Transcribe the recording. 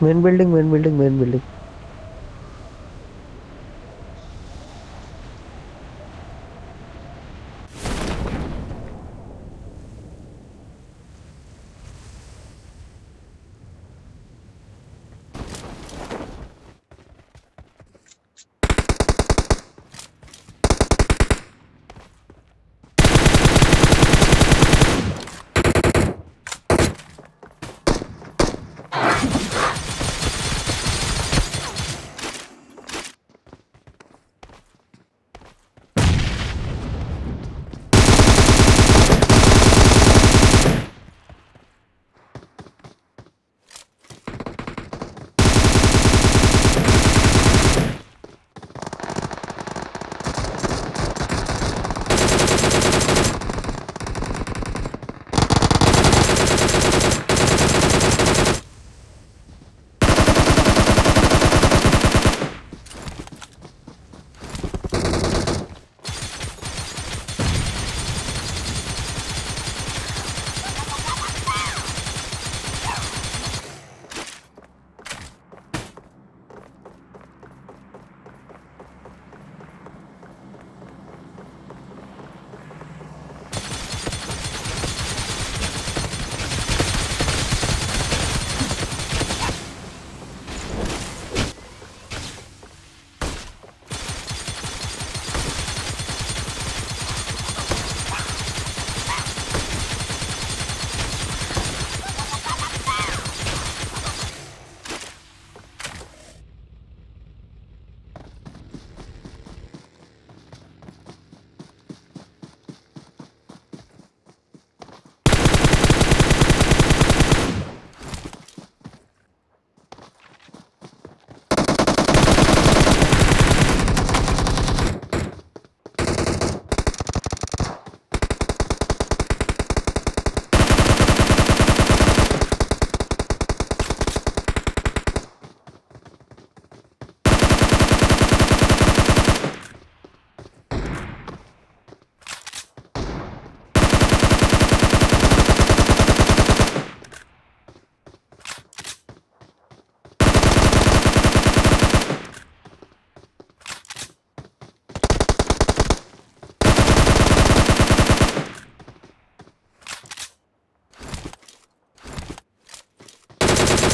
Main building, main building, main building.